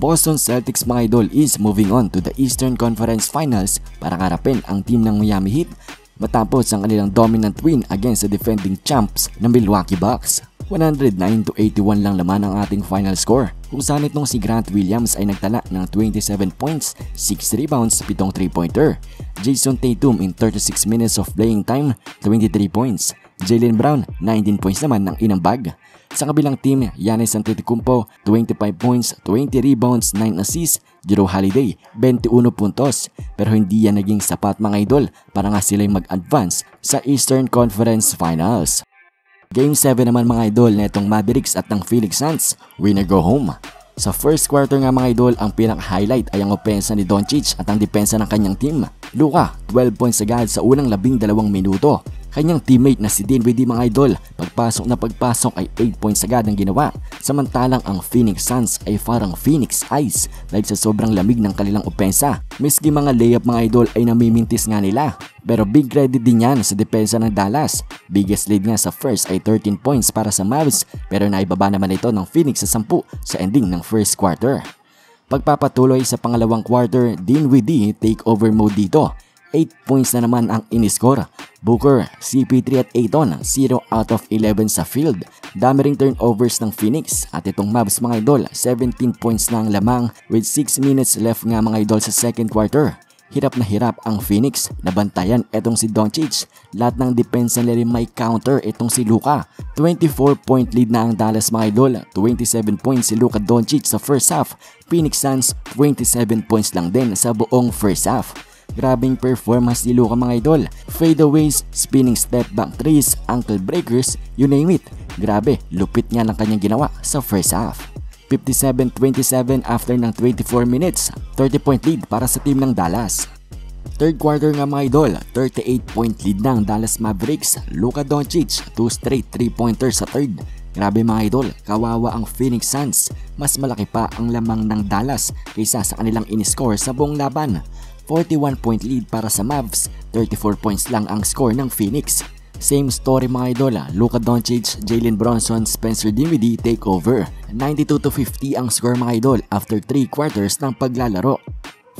Boston Celtics mga idol is moving on to the Eastern Conference Finals para karapin ang team ng Miami Heat matapos ang kanilang dominant win against the defending champs na Milwaukee Bucks. 109 to 81 lang laman ang ating final score kung saan itong si Grant Williams ay nagtala ng 27 points, 6 rebounds, 7 3-pointer. Jason Tatum in 36 minutes of playing time, 23 points. Jalen Brown, 19 points naman ng inambag. Sa kabilang team, Giannis Antetokounmpo, 25 points, 20 rebounds, 9 assists, Jero Holiday, 21 puntos. Pero hindi yan naging sapat mga idol para nga sila'y mag-advance sa Eastern Conference Finals. Game 7 naman mga idol na itong Mavericks at ng Phoenix Suns, winner go home. Sa first quarter nga mga idol, ang pinaka-highlight ay ang opensa ni Doncic at ang depensa ng kanyang team. Luka, 12 points agad sa unang labing dalawang minuto Kanyang teammate na si Dinwiddie mga idol, pagpasok na pagpasok ay 8 points agad ang ginawa. Samantalang ang Phoenix Suns ay parang Phoenix Ice dahil sa sobrang lamig ng kanilang opensa. Miski mga layup mga idol ay namimintis nga nila. Pero big credit din yan sa depensa ng Dallas. Biggest lead nga sa first ay 13 points para sa Mavs pero naibaba naman ito ng Phoenix sa 10 sa ending ng first quarter. Pagpapatuloy sa pangalawang quarter, Dinwiddie take over mode dito 8 points na naman ang iniscore. Booker, CP3 at Ayton, 0 out of 11 sa field. Dami ring turnovers ng Phoenix at itong Mavs mga idol, 17 points na ang lamang with 6 minutes left nga mga idol sa second quarter. Hirap na hirap ang Phoenix. Nabantayan etong si Doncic. Lahat ng depensa nila may counter itong si Luka. 24 point lead na ang Dallas mga idol. 27 points si Luka Doncic sa first half. Phoenix Suns 27 points lang din sa buong first half. Grabing performance ni Luka mga idol. Fadeaways, spinning step back threes, ankle breakers, you name it. Grabe, lupit nga ng kanyang ginawa sa first half. 57-27 after ng 24 minutes, 30 point lead para sa team ng Dallas. Third quarter nga mga idol, 38 point lead ng Dallas Mavericks, Luka Doncic, 2 straight 3-pointers sa third. Grabe mga idol, kawawa ang Phoenix Suns. Mas malaki pa ang lamang ng Dallas kaysa sa kanilang in-score sa buong laban. 41 point lead para sa Mavs, 34 points lang ang score ng Phoenix. Same story mga idola, Luka Doncic, Jalen Bronson, Spencer Dinwiddie take over. 92 to 50 ang score mga idol after 3 quarters ng paglalaro.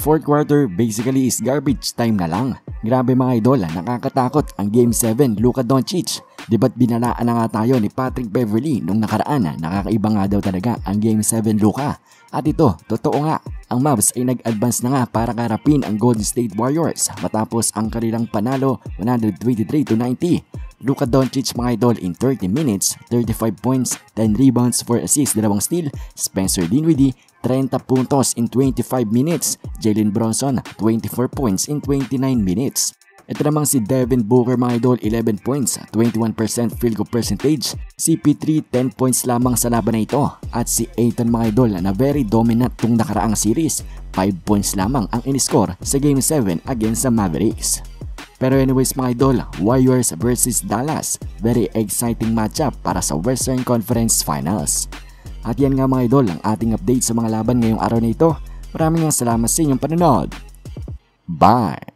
Fourth quarter basically is garbage time na lang. Grabe mga idol, nakakatakot ang Game 7 Luka Doncic. Di ba't binalaan na nga tayo ni Patrick Beverly nung nakaraan na nakakaiba nga daw talaga ang Game 7 Luka. At ito, totoo nga, ang Mavs ay nag-advance na nga para karapin ang Golden State Warriors matapos ang kanilang panalo 123 to 90. Luka Doncic mga idol in 30 minutes, 35 points, 10 rebounds, 4 assists, 2 steal. Spencer Dinwiddie 30 puntos in 25 minutes. Jalen Bronson 24 points in 29 minutes. Ito namang si Devin Booker mga idol 11 points, 21% field goal percentage. CP3 10 points lamang sa laban na ito. At si Aiton mga idol na very dominant tung nakaraang series. 5 points lamang ang in-score sa Game 7 against the Mavericks. Pero anyways mga idol, Warriors versus Dallas. Very exciting matchup para sa Western Conference Finals. At yan nga mga idol ang ating update sa mga laban ngayong araw na ito. Maraming salamat sa inyong panonood. Bye!